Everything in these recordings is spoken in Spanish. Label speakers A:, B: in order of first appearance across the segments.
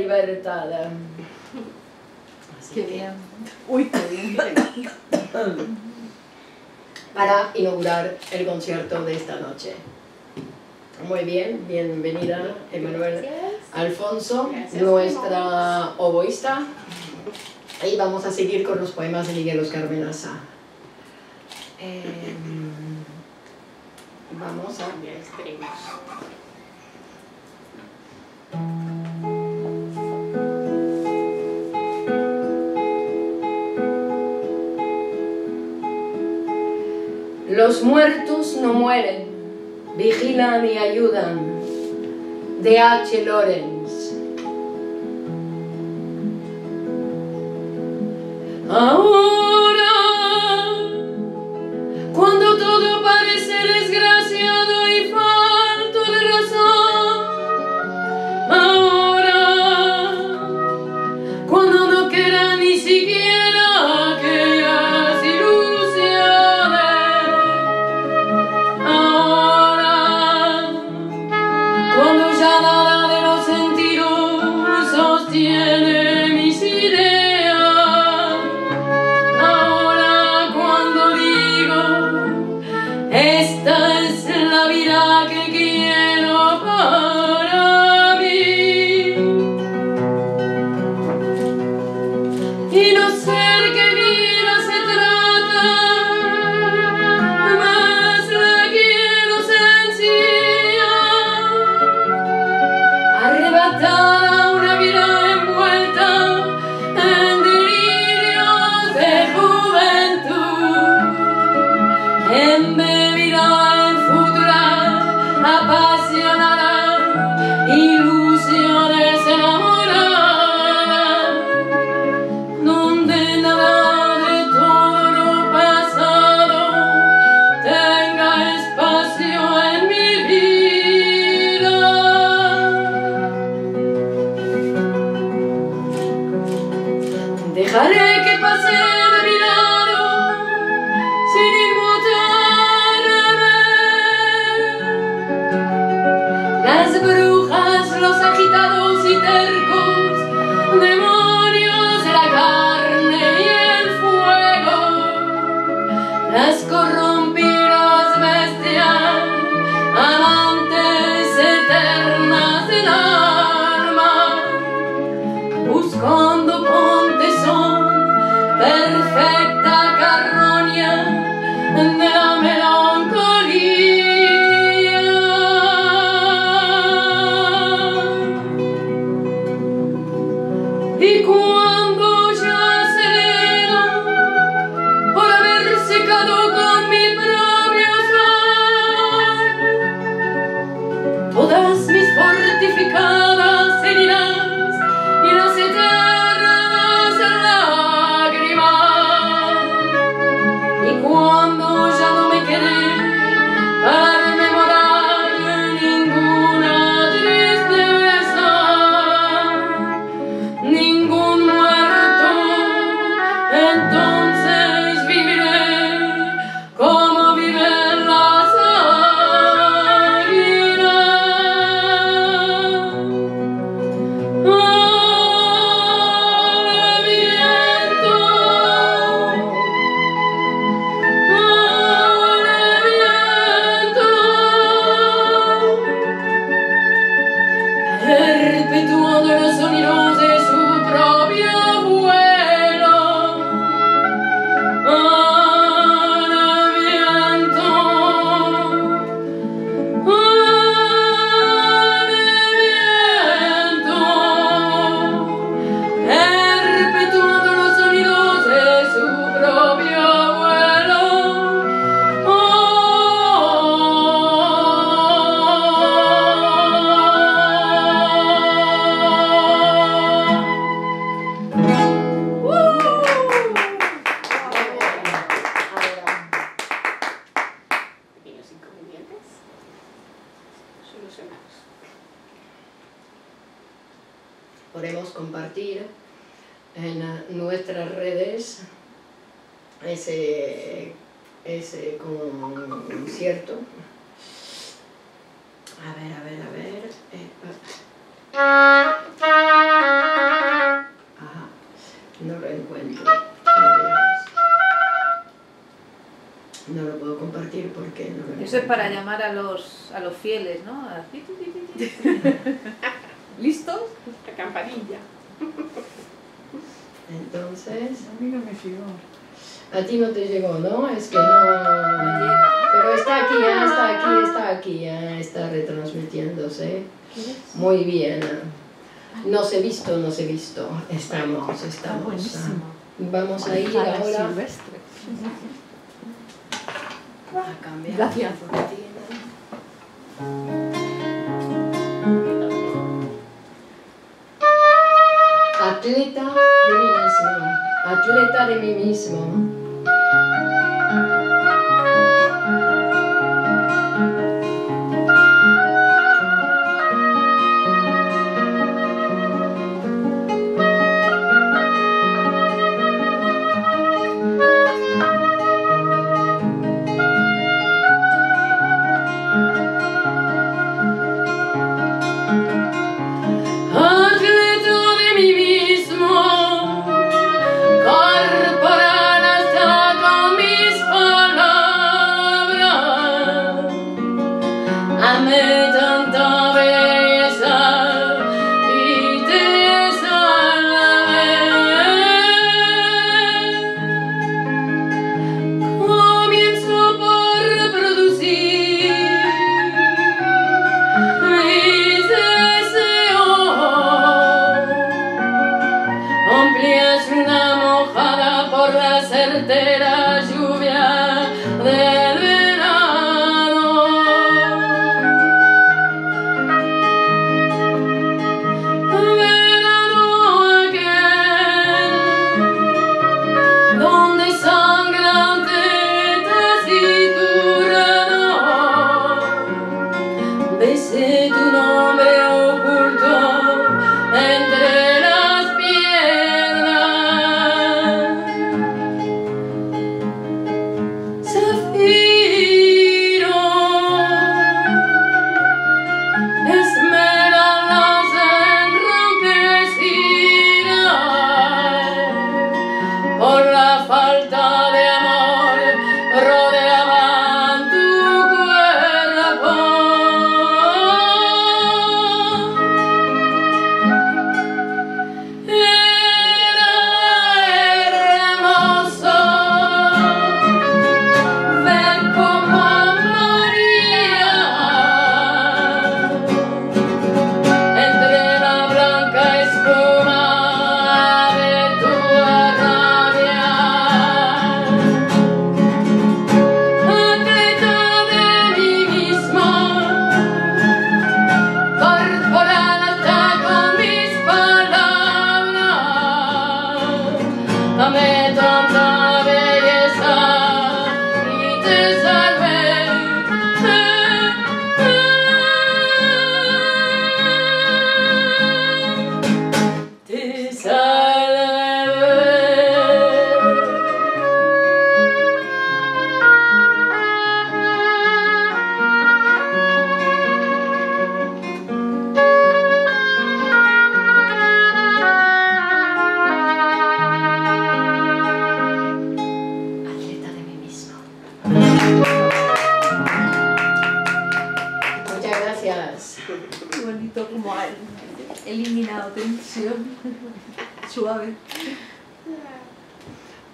A: libertad. Así que...
B: Uy, qué bien.
A: Para inaugurar el concierto de esta noche. Muy bien, bienvenida Emanuel Alfonso, nuestra oboísta. Y vamos a seguir con los poemas de Miguel Oscar Menaza. Vamos a...
C: Los muertos no mueren, vigilan y ayudan. De H. Lawrence. Ahora, cuando todo parece desgraciado, A
D: ti
E: no
C: te llegó, ¿no? Es que no. Pero está aquí, está aquí, está aquí, está retransmitiéndose. Muy bien. No se visto, no se visto. Estamos, estamos. Vamos a ir ahora. A cambiar.
D: Gracias.
C: Atleta de mí mismo. Atleta de mí mismo.
D: suave.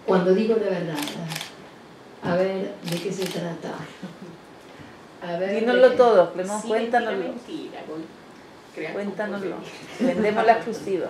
C: Cuando digo de verdad, a ver de qué se trata. A ver,
E: Dínoslo todo,
F: sí,
E: cuéntanoslo. Cuéntanoslo. Vendemos la exclusiva.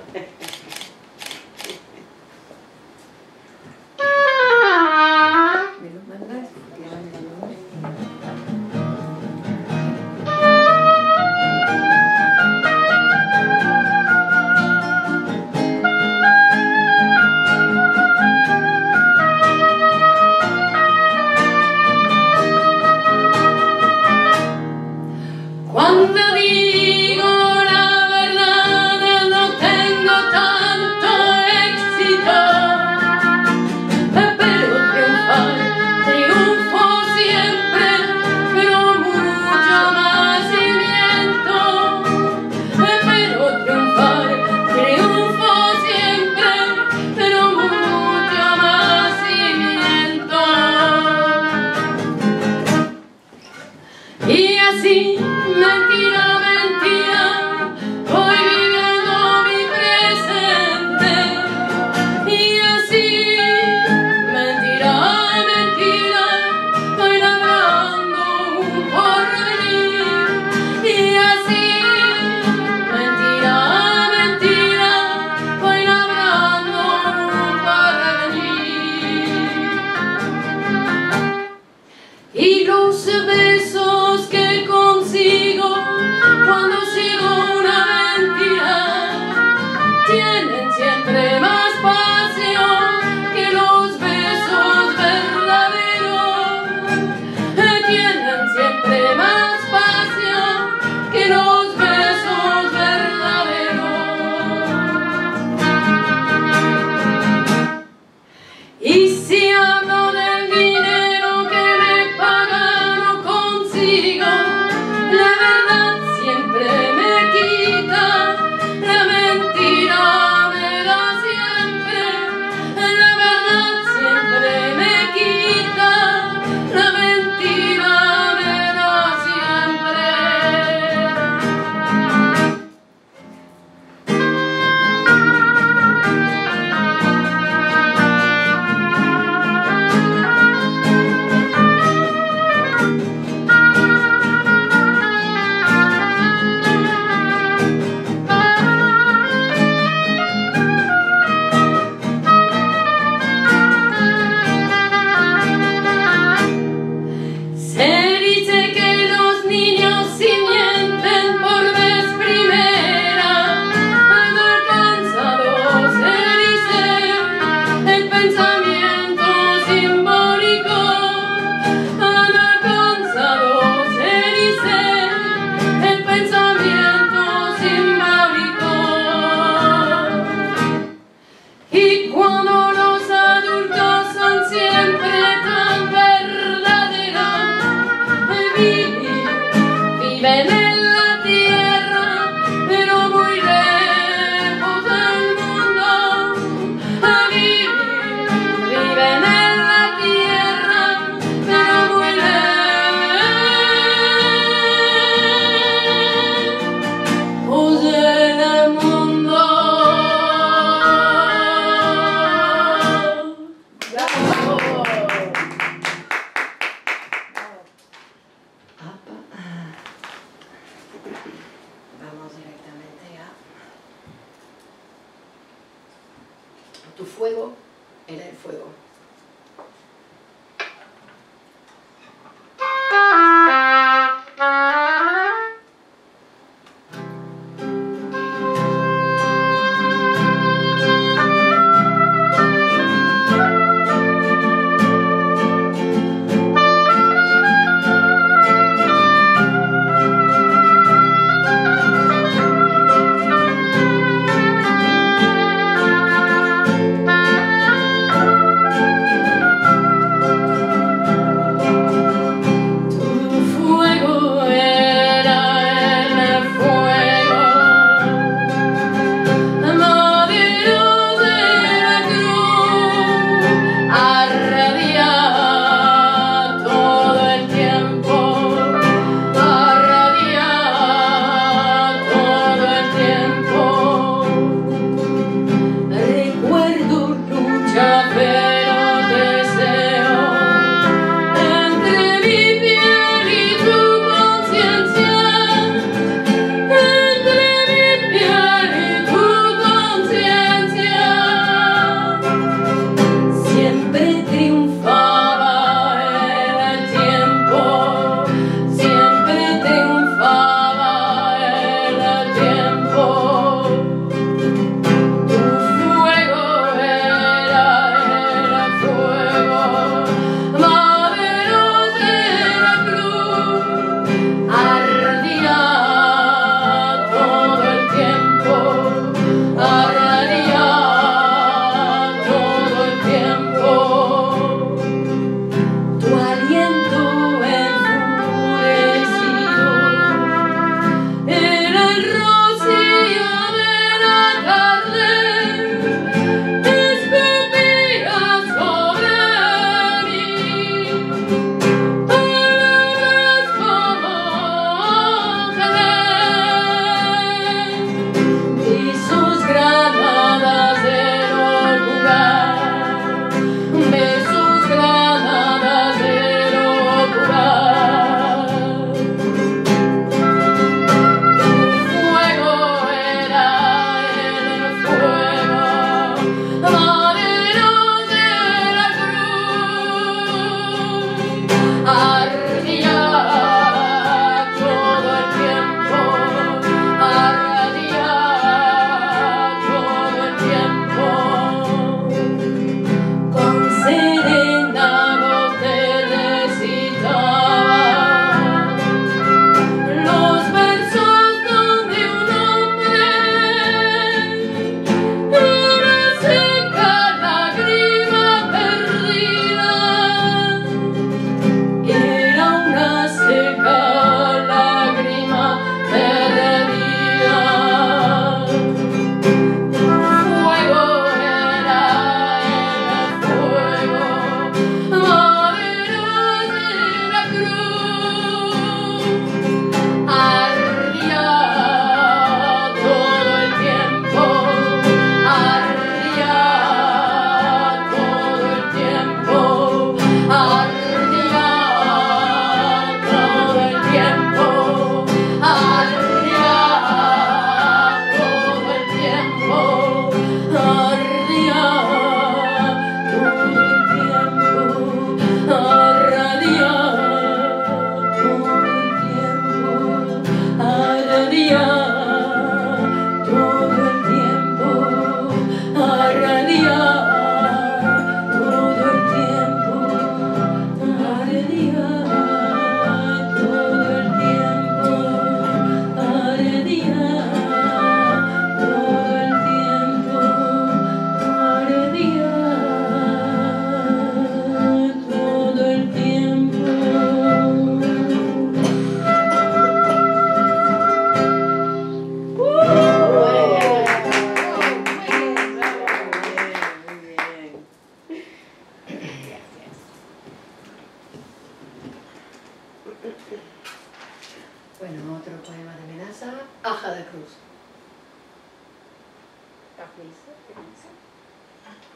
A: baja de cruz.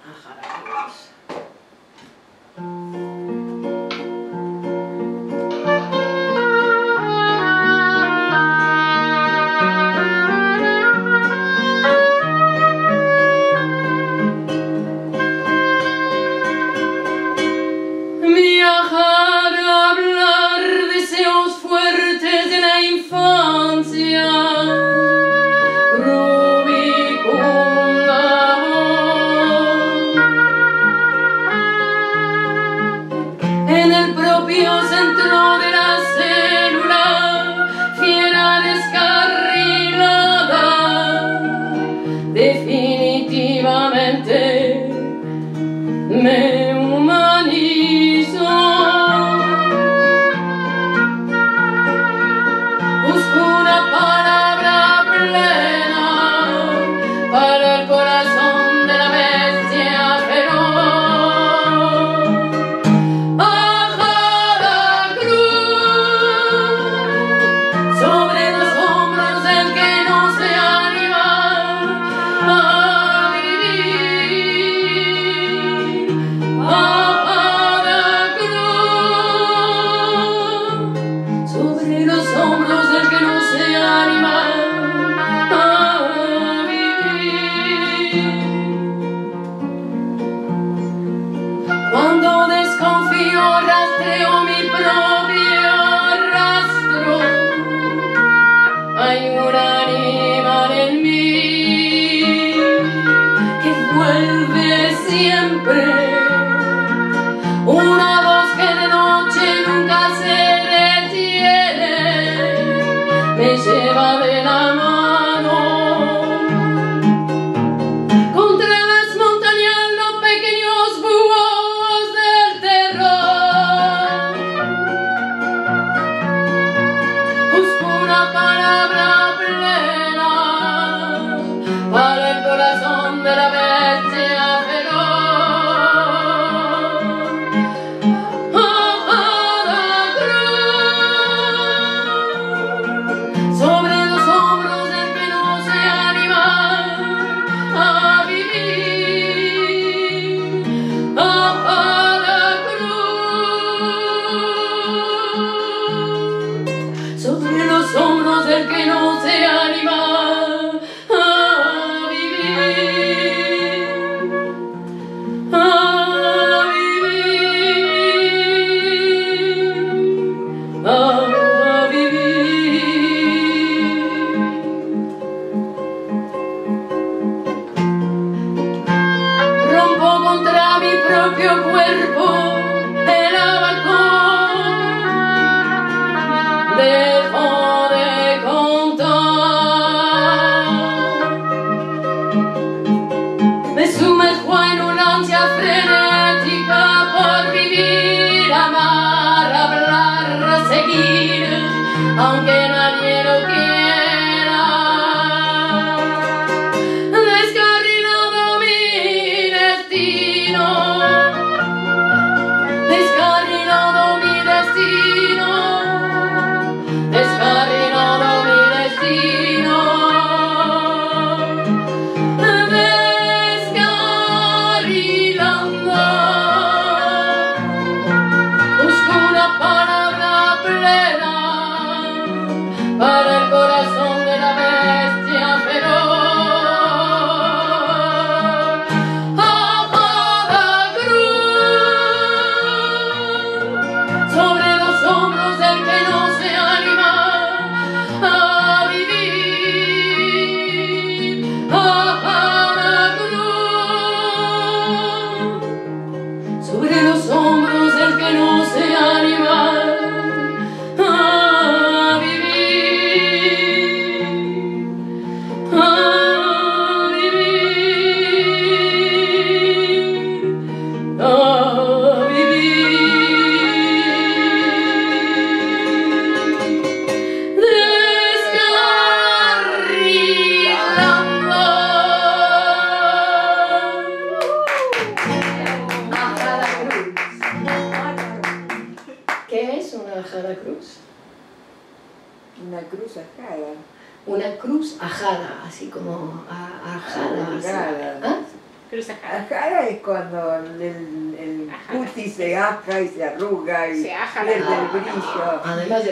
A: Ajá, la ah,
C: cruz.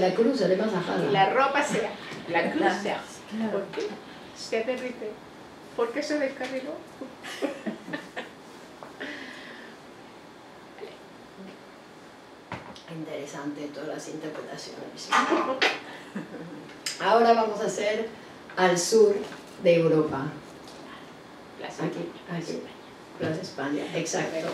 C: la
A: cruz, además ajada.
C: La ropa sea, la cruz sea. ¿Por qué? Se derrite. ¿Por qué se descarriló?
A: Interesante todas las interpretaciones. Ahora vamos a hacer al sur de Europa.
C: Plaza
A: aquí, aquí. Plaza España, exacto.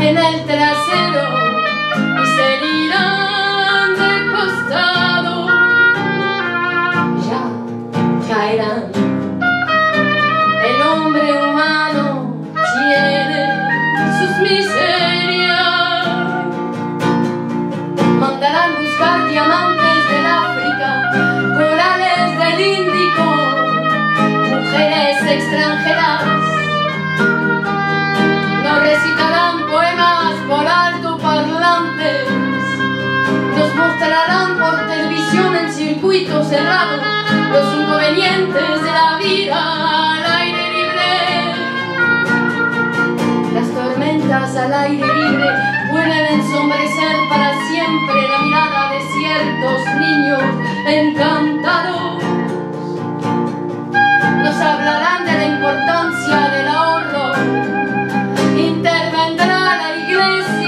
C: En el trasero cerrado, los inconvenientes de la vida al aire libre. Las tormentas al aire libre vuelven ensombrecer para siempre la mirada de ciertos niños encantados. Nos hablarán de la importancia del ahorro, intervendrá la iglesia.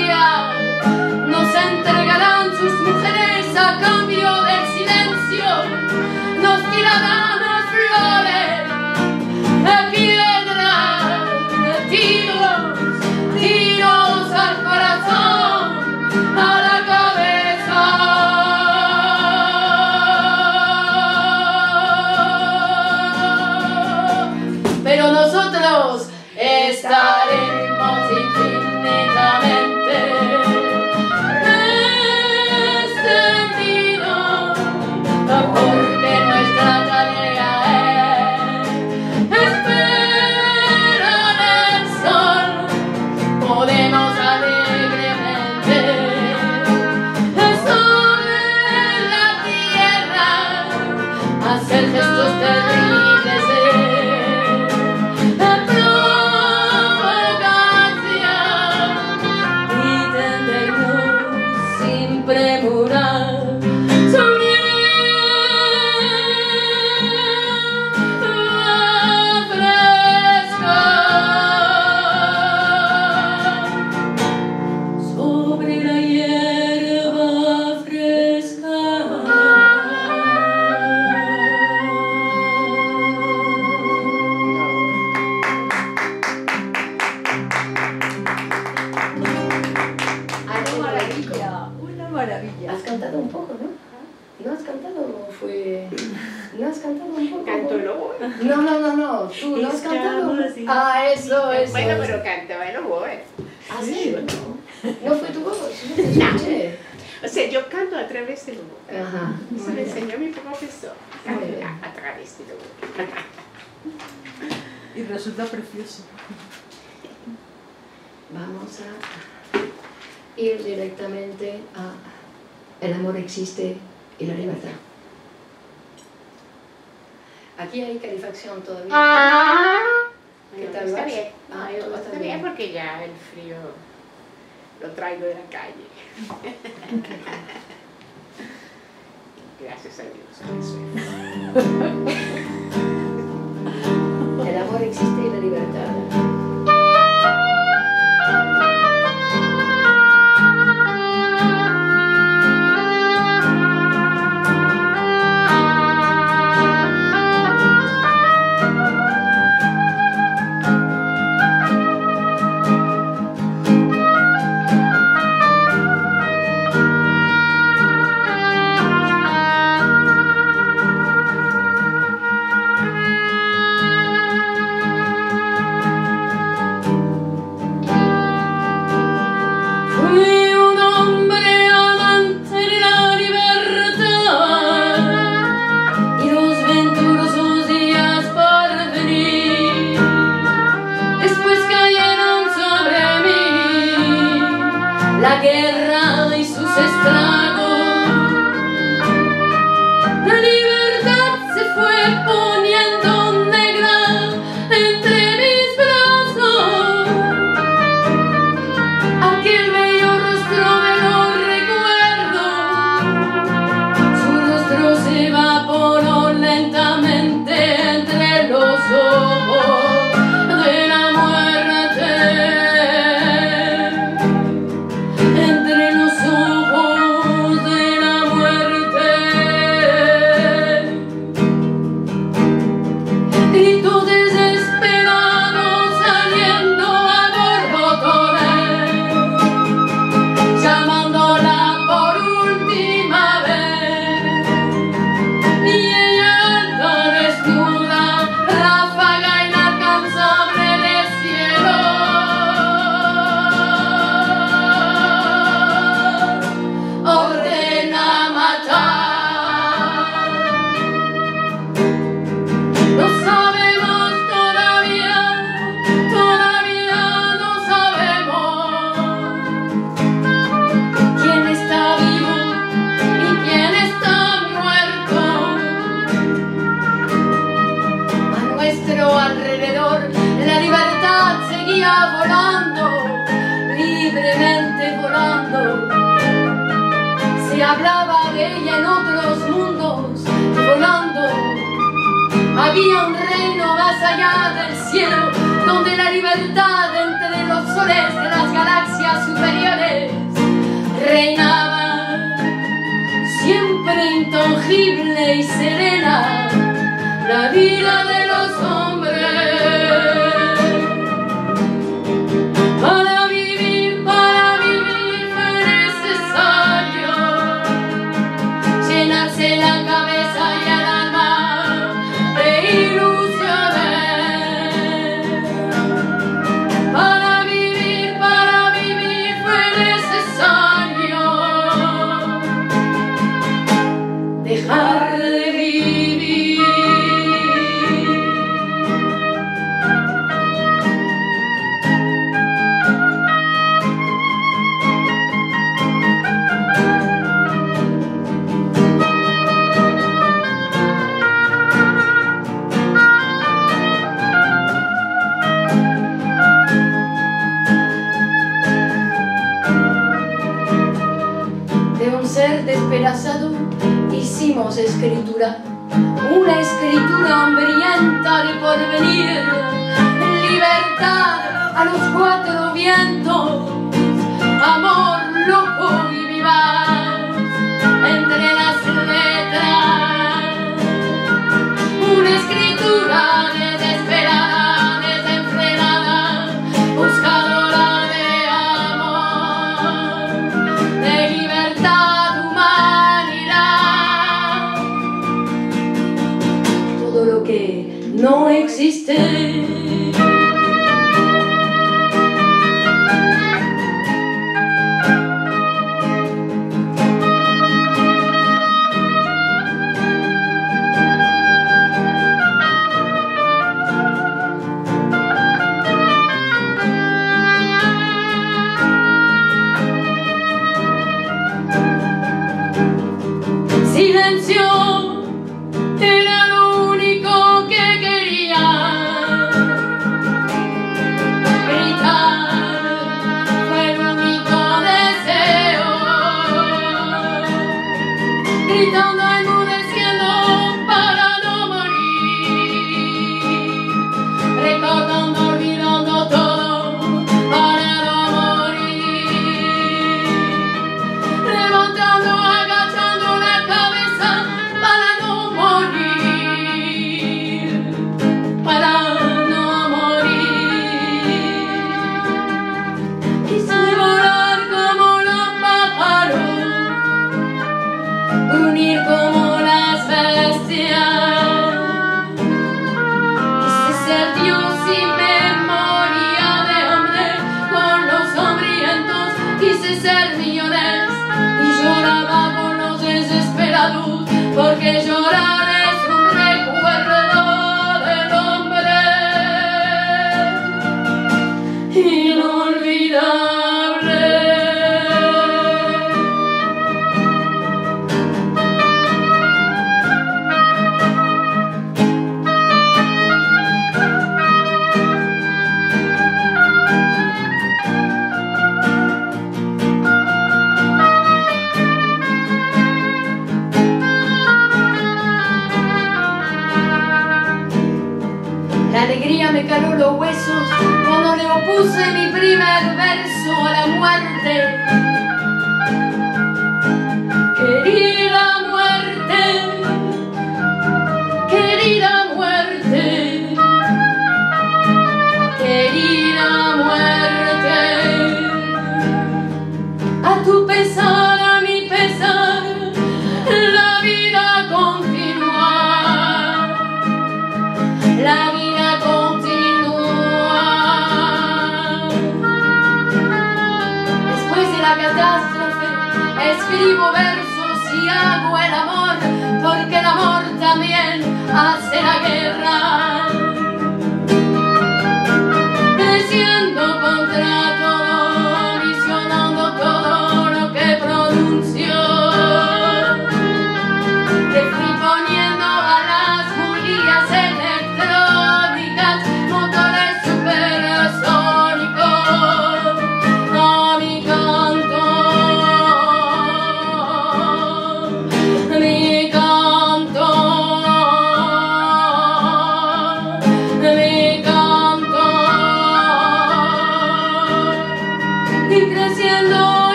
C: existe en la libertad. Aquí hay calefacción todavía. Ah,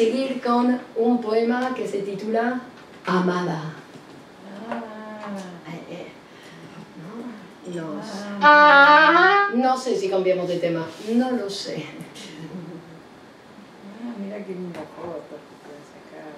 A: seguir con un poema que se titula Amada. Ah. Eh. Ah. No sé si cambiamos de tema, no lo sé.
E: Ah, mira qué linda foto
C: sacar.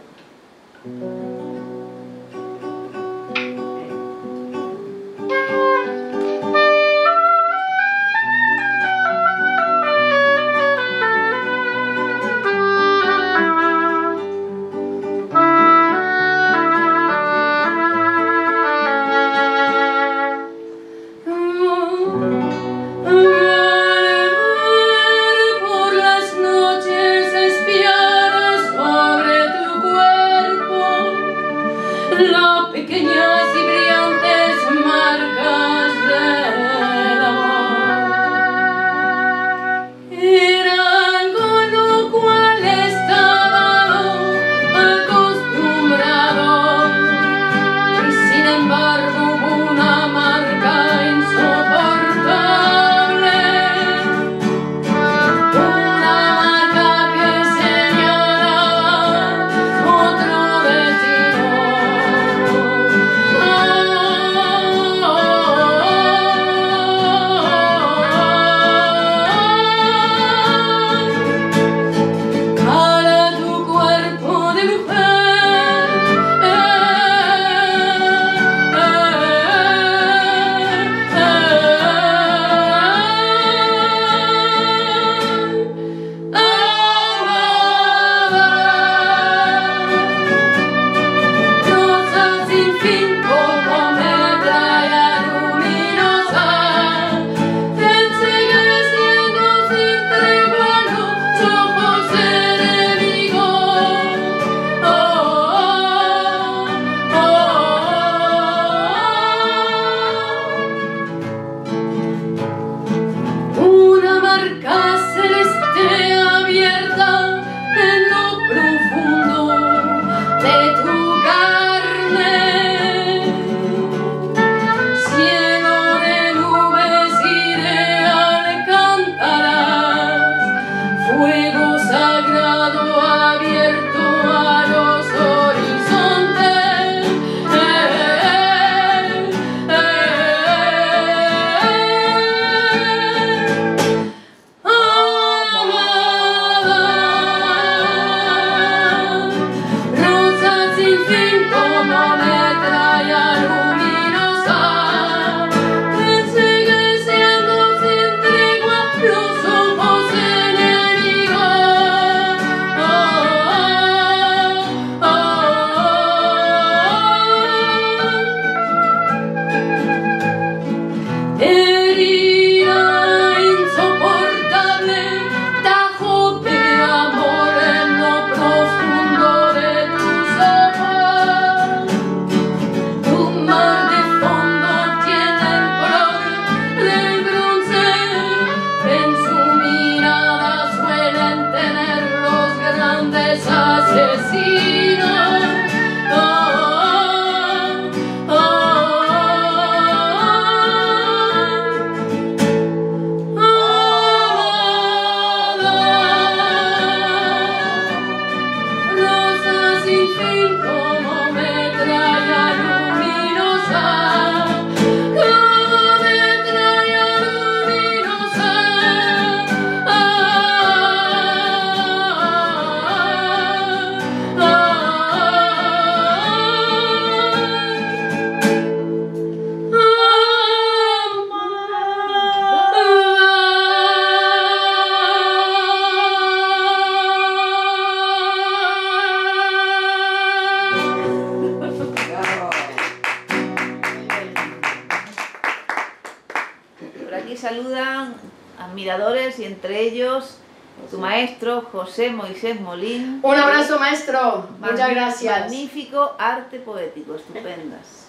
C: José Moisés Molín.
A: Un abrazo, maestro. Muchas gracias.
C: Magnífico arte poético, estupendas.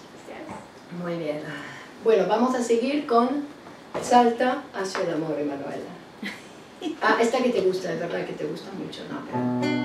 A: Muy bien. Bueno, vamos a seguir con Salta hacia el amor, Emanuela. Ah, esta que te gusta, es verdad que te gusta mucho, ¿no?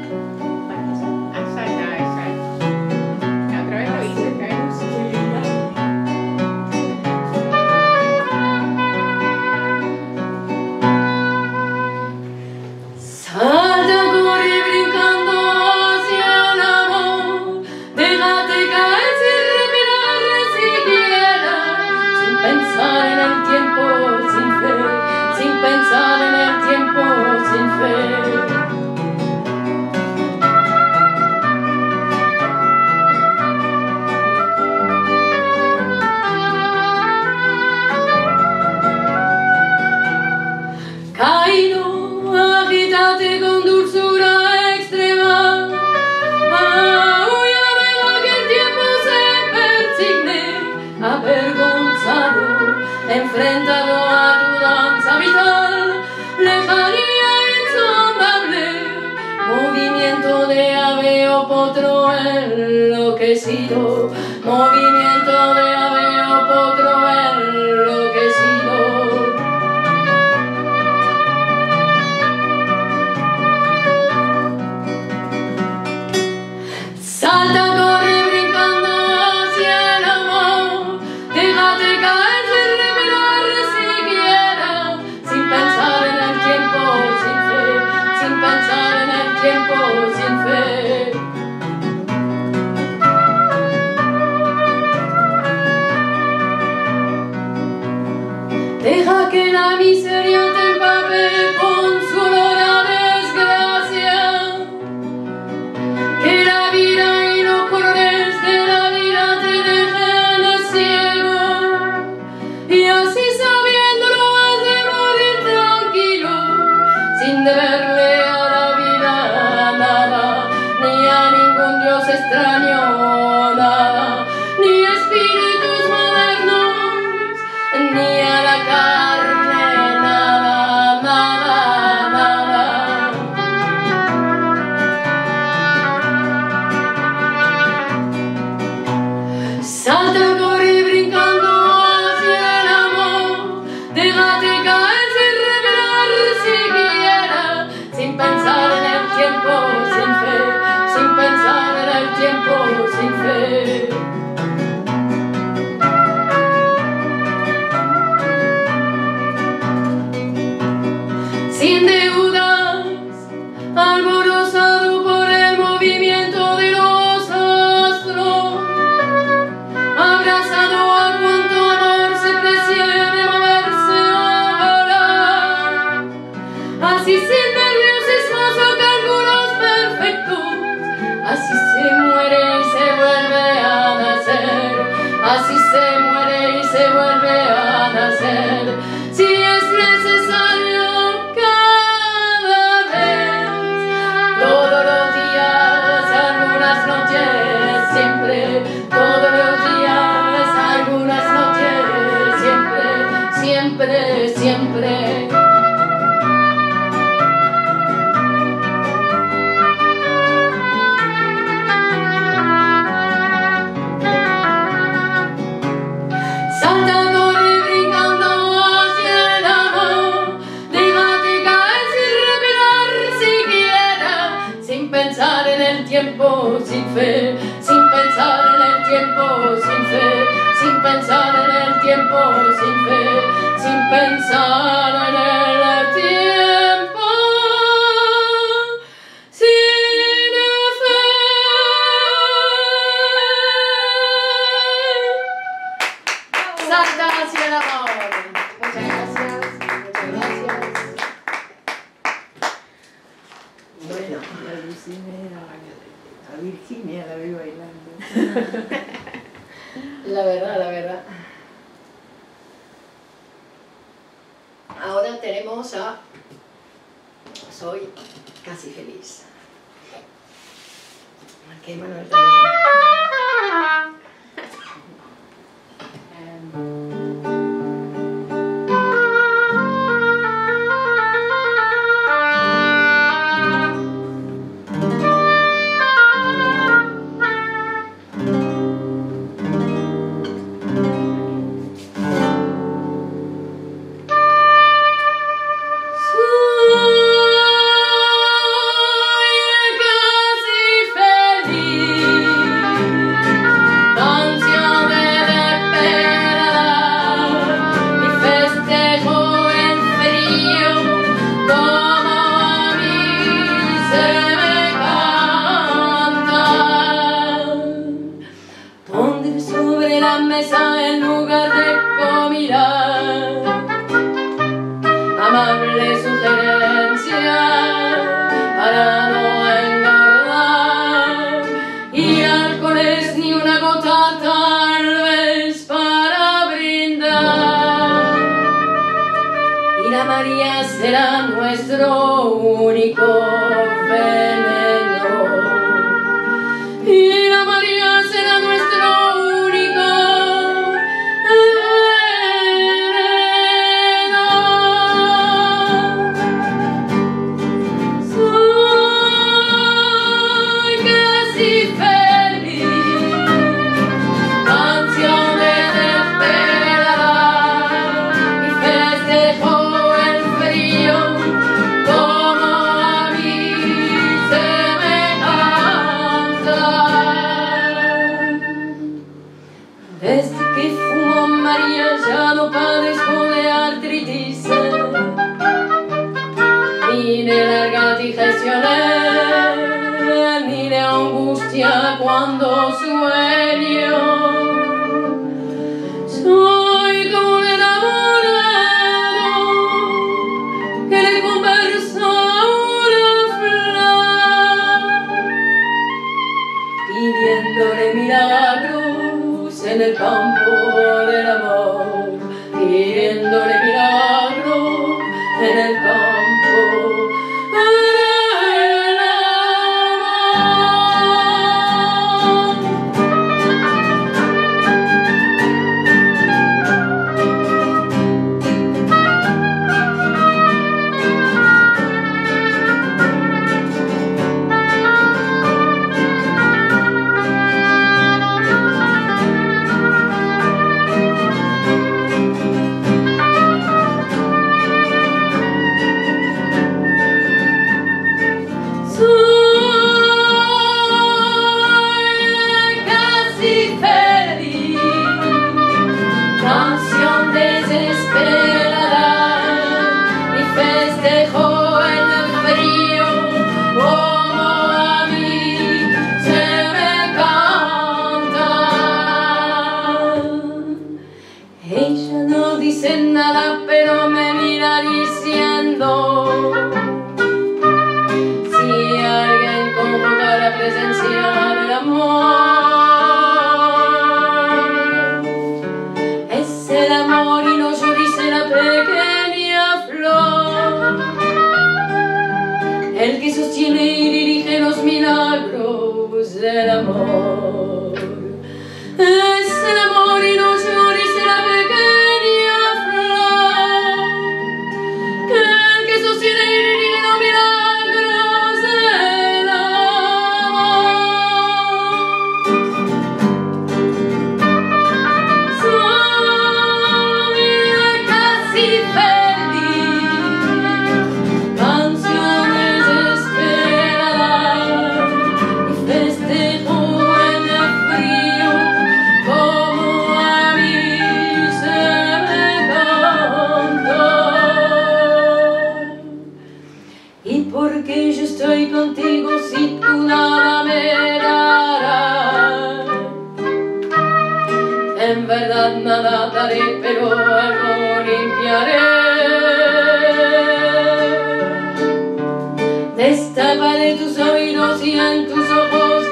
C: tus oídos y en tus ojos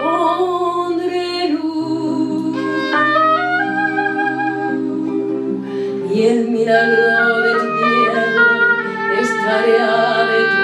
C: pondré luz. Y el milagro de tu piel es tarea de tu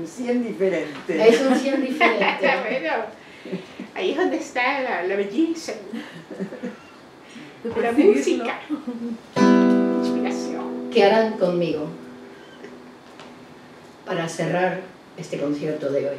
C: un
E: 100 diferente.
C: Es un 100 diferente.
F: bueno, ahí es donde está la, la belleza. la música. Inspiración.
C: ¿Qué harán conmigo para cerrar este concierto de hoy?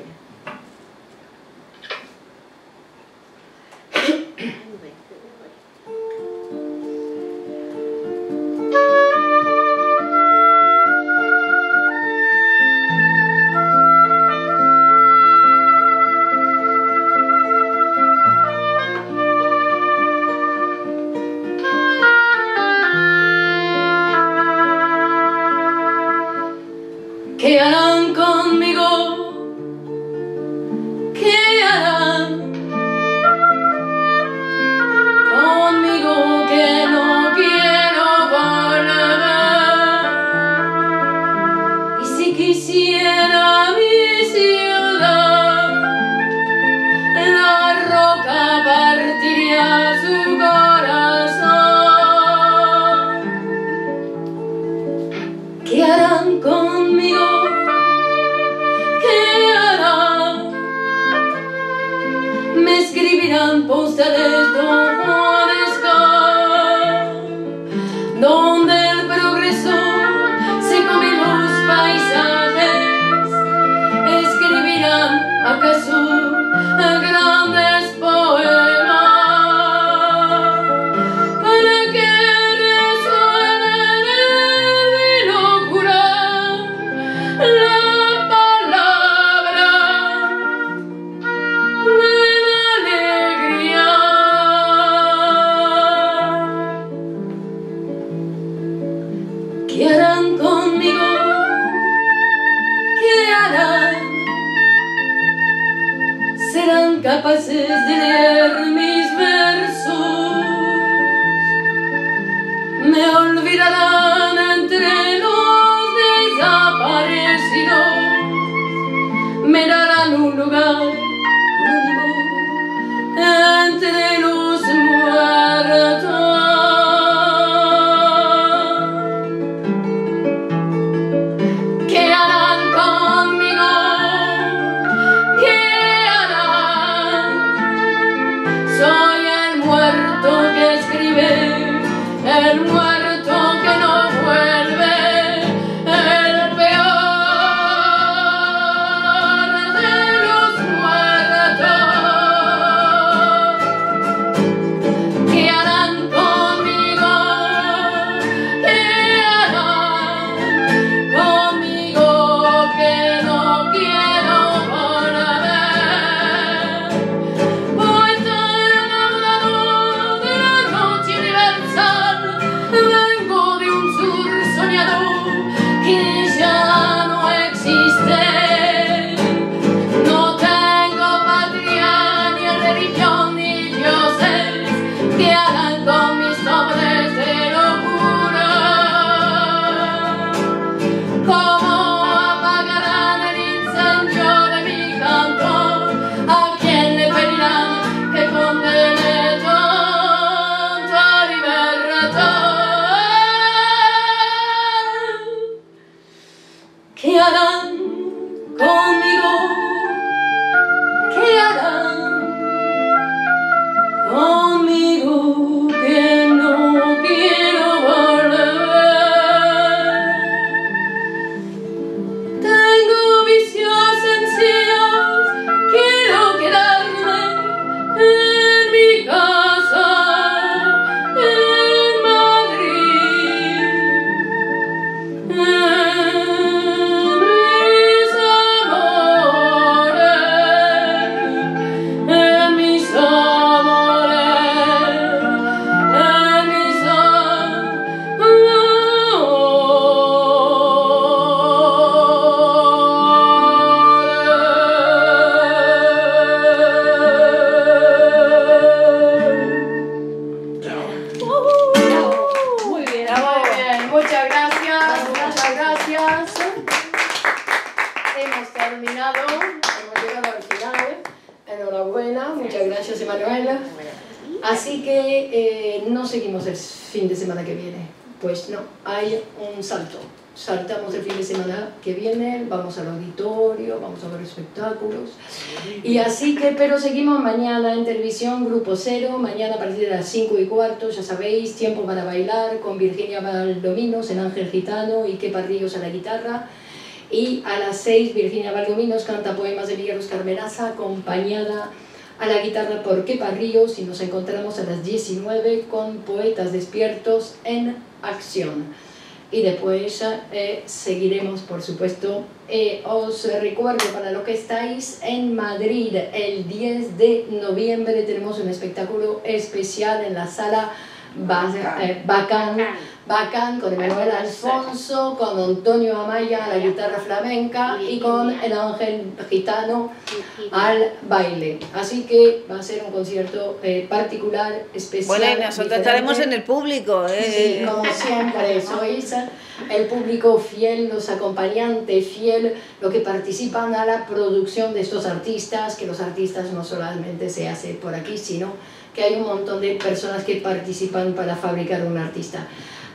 C: serán capaces de leer mis versos. Me olvidarán entre los desaparecidos, me darán un lugar
A: vamos al auditorio, vamos a ver espectáculos. Y así que, pero seguimos mañana en televisión, Grupo Cero, mañana a partir de las 5 y cuarto, ya sabéis, tiempo para bailar con Virginia Valdominos en Ángel Gitano y Que Parrillos a la guitarra. Y a las 6 Virginia Valdominos canta poemas de Miguel Carmelaza acompañada a la guitarra por Kepa Ríos y nos encontramos a las 19 con Poetas Despiertos en Acción. Y después eh, seguiremos, por supuesto. Eh, os recuerdo para los que estáis en Madrid, el 10 de noviembre tenemos un espectáculo especial en la sala eh, Bacán, Bacán con Manuel Alfonso, con Antonio Amaya a la guitarra flamenca y con el ángel gitano al baile. Así que va a ser un concierto eh, particular, especial.
D: Bueno, y nosotros estaremos en el público. ¿eh?
A: Sí, como siempre, sois el público fiel, los acompañantes fiel, los que participan a la producción de estos artistas, que los artistas no solamente se hace por aquí, sino que hay un montón de personas que participan para fabricar un artista.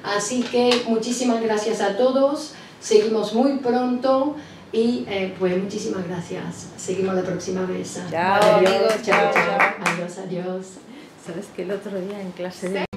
A: Así que muchísimas gracias a todos, seguimos muy pronto y eh, pues muchísimas gracias. Seguimos la próxima vez.
D: Chao, amigos,
A: chao,
D: chao,
A: chao. Adiós, adiós.
F: ¿Sabes que el otro día en clase de